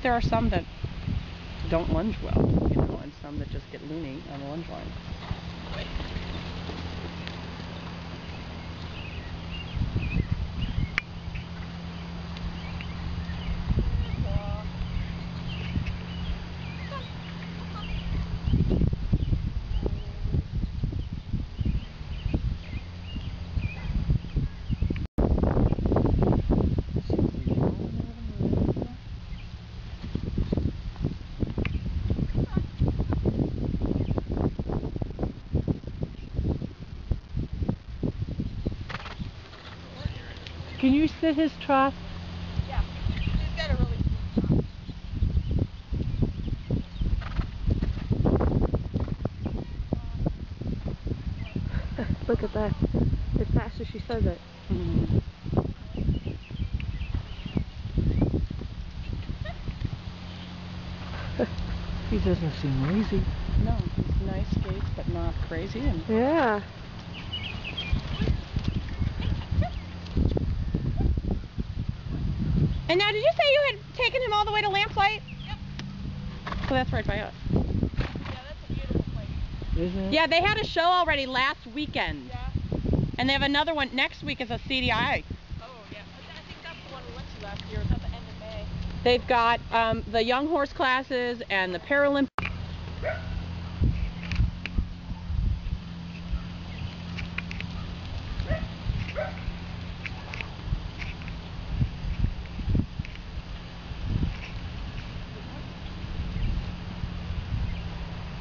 But there are some that don't lunge well, you know, and some that just get loony on the lunge line. Can you sit his trot? Yeah. He's got a really cool Look at that. As fast as she says it. Mhm. He doesn't seem lazy. No, he's nice gait, but not crazy. And Yeah. And now, did you say you had taken him all the way to Lamplight? Yep. So that's right by us. Yeah, that's a beautiful place. Isn't it? Yeah, they had a show already last weekend, Yeah. and they have another one next week as a CDI. Oh, yeah. I think that's the one we went to last year. It was at the end of May. They've got um, the young horse classes and the Paralympic.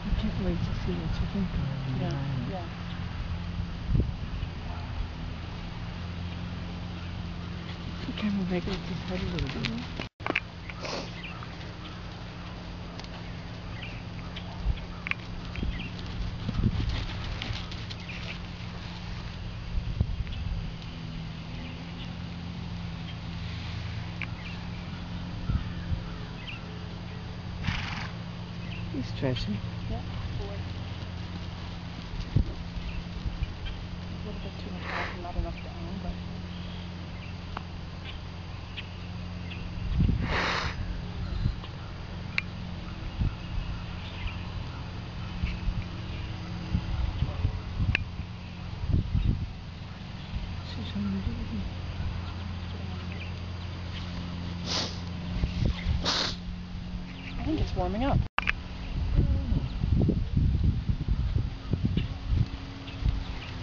I can't wait to see what you think of it. yeah. The He's stretching. Yeah. Boy. A little bit too much not enough down, but. She's hungry. I think it's warming up.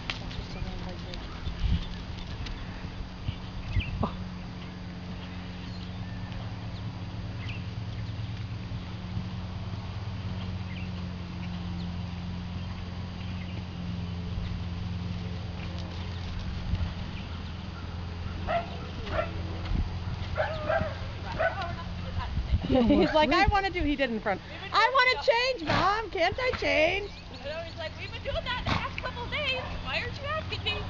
That's just a little right here. He's like, I want to do. He did in front. I want to change, mom. Can't I change? I was like, we've been doing that the past couple of days. Why aren't you asking me?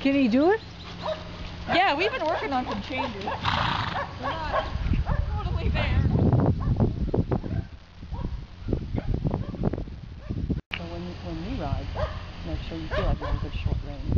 Can he do it? Yeah, we've been working on some changes. We're not totally there. So when when we ride, make sure you feel like you have a good short range.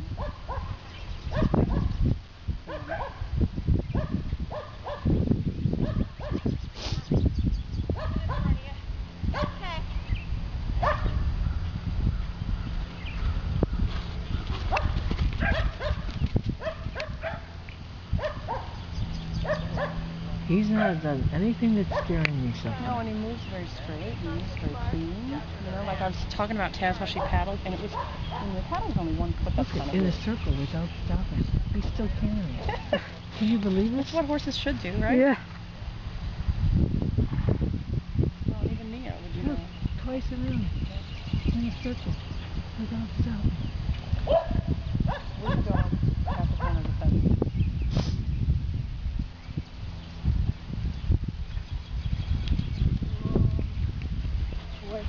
He's not done anything that's scaring me so No, and he moves very straight. He moves very clean. You know, like I was talking about Taz, how she paddled, and it was when the paddle's only one foot. That's Look, in a circle without stopping. He's still carrying it. Can you believe That's this? what horses should do, right? Yeah. Well, even Neo would do Look, that. twice around. In a circle without stopping. Dog? At the front of the fence. Boy.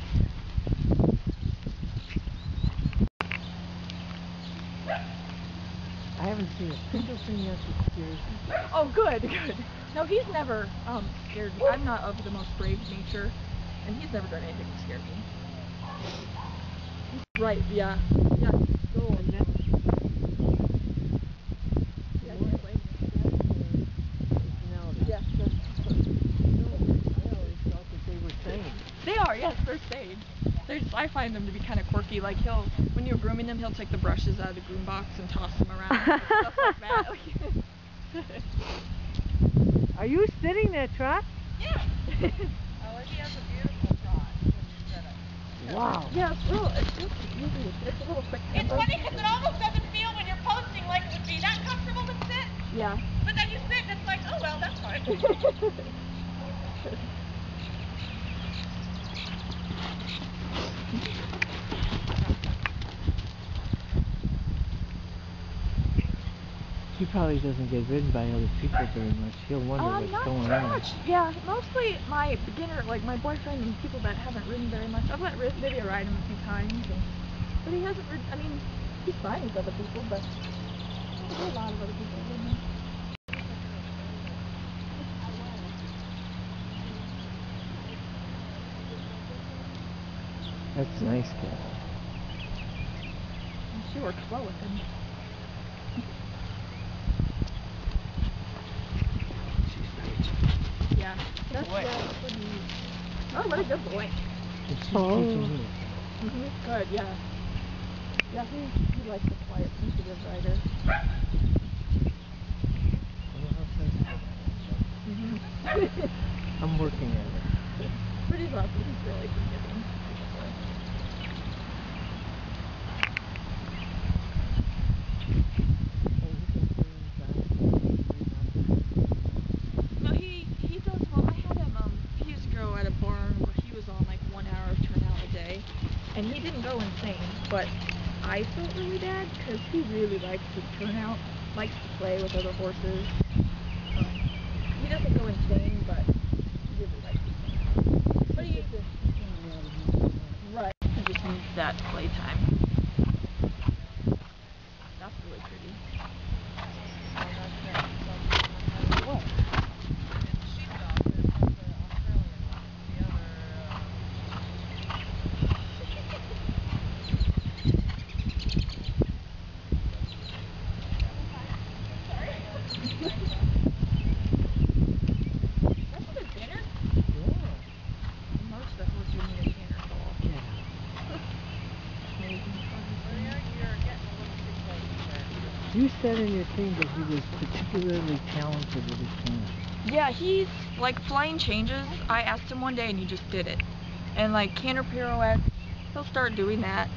I haven't seen a single thing yet that scares me. Oh, good, good. No, he's never um scared me. I'm not of the most brave nature, and he's never done anything to scare me. Right? Yeah. Yeah. Go. And that's Yeah, he's like- personality. yeah, that's his yeah, first aid. They're just, I find them to be kind of quirky. Like he'll, when you're grooming them, he'll take the brushes out of the groom box and toss them around, and stuff like that. Like, Are you sitting there, Trot? yeah. Oh, he has a beautiful trot when you said it. Wow. yeah, it's real. It's real. It's a little quick. It's funny because it almost doesn't feel when you're posting like it would be that comfortable to sit, Yeah. but then you sit and it's like, oh well, that's fine. He probably doesn't get ridden by other people very much. He'll wonder Um, what's not going on. much. Yeah, mostly my beginner, like my boyfriend and people that haven't ridden very much. I've let Lydia ride him a few times, and, but he hasn't ridden. I mean, he's fine with other people, but there's a lot of other people ridden him. That's nice, kid. She works well with him. Yeah, that's boy. Oh, what a good boy. It's Oh. teaching me. Good, yeah. Yeah, he, he likes the quiet, sensitive rider. Mm-hmm. I'm working at it. But he's awesome. He's really forgiving. No, he he does well. I had him. Um, he used to go at a barn where he was on like one hour of turnout a day, and he didn't go insane. But I felt really bad because he really likes to turn out, likes to play with other horses. He doesn't go insane, but he really likes to turn out. But he right. He just needs that playtime. That's really pretty. What? That's a good dinner. Most of the horses need a tanner ball. Amazing. You said in your thing that he was particularly talented with his cane. Yeah, he's like flying changes. I asked him one day and he just did it. And like canter pirouettes, he'll start doing that.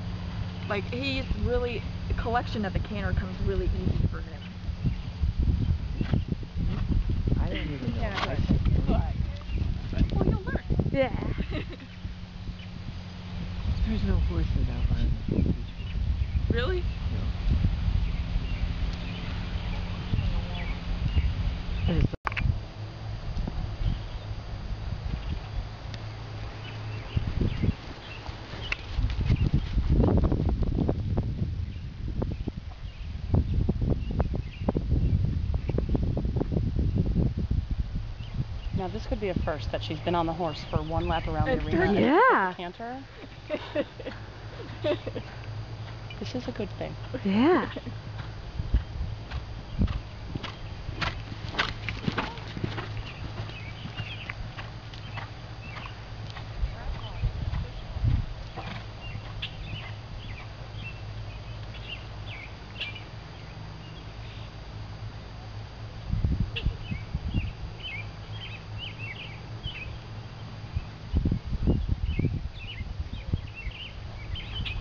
Like he's really the collection at the canter comes really easy for him. I don't even know. Yeah, but- Well, you'll learn. Yeah. There's no horses out by the really? No. And Now this could be a first that she's been on the horse for one lap around the arena. pretty- and it's Yeah. Canter. This is a good thing. Yeah.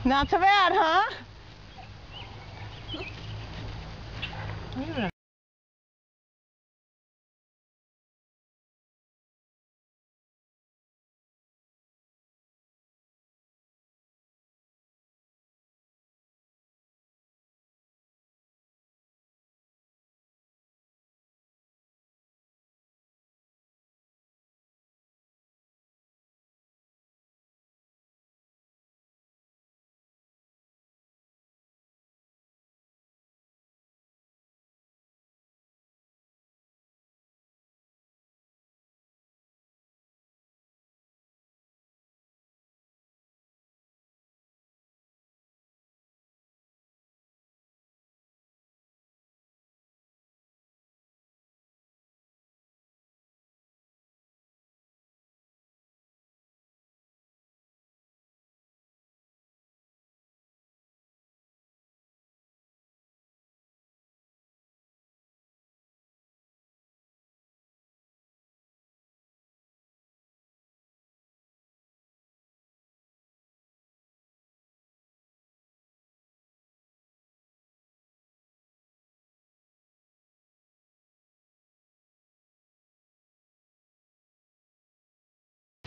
Not so bad, huh?